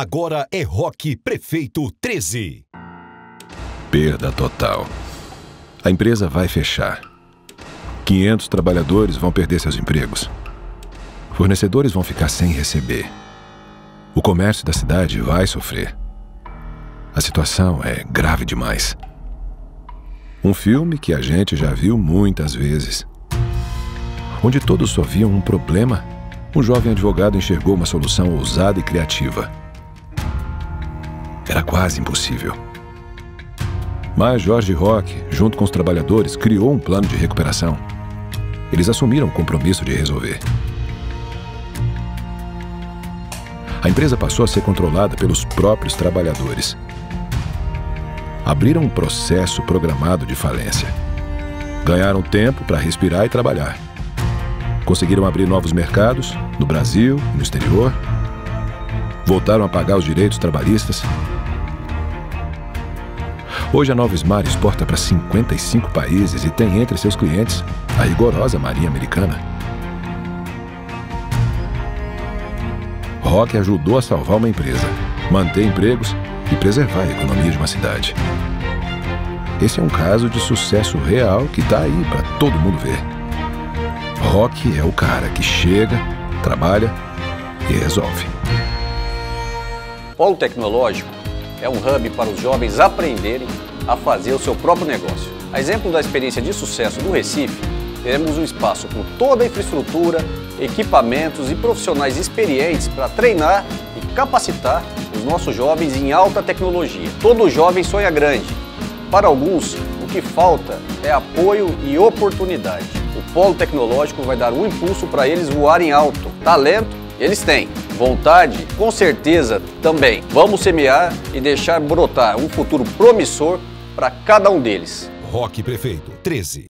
Agora é Rock Prefeito 13. Perda total. A empresa vai fechar. 500 trabalhadores vão perder seus empregos. Fornecedores vão ficar sem receber. O comércio da cidade vai sofrer. A situação é grave demais. Um filme que a gente já viu muitas vezes. Onde todos só viam um problema, um jovem advogado enxergou uma solução ousada e criativa era quase impossível. Mas Jorge Rock, junto com os trabalhadores, criou um plano de recuperação. Eles assumiram o compromisso de resolver. A empresa passou a ser controlada pelos próprios trabalhadores. Abriram um processo programado de falência. Ganharam tempo para respirar e trabalhar. Conseguiram abrir novos mercados, no Brasil e no exterior. Voltaram a pagar os direitos trabalhistas Hoje a Nova Smar exporta para 55 países e tem entre seus clientes a rigorosa Marinha Americana. Rock ajudou a salvar uma empresa, manter empregos e preservar a economia de uma cidade. Esse é um caso de sucesso real que está aí para todo mundo ver. Rock é o cara que chega, trabalha e resolve. Polo Tecnológico é um hub para os jovens aprenderem a fazer o seu próprio negócio. A exemplo da experiência de sucesso do Recife, teremos um espaço com toda a infraestrutura, equipamentos e profissionais experientes para treinar e capacitar os nossos jovens em alta tecnologia. Todo jovem sonha grande. Para alguns, o que falta é apoio e oportunidade. O Polo Tecnológico vai dar um impulso para eles voarem alto. Talento, eles têm. Vontade, com certeza, também. Vamos semear e deixar brotar um futuro promissor para cada um deles. Rock Prefeito 13.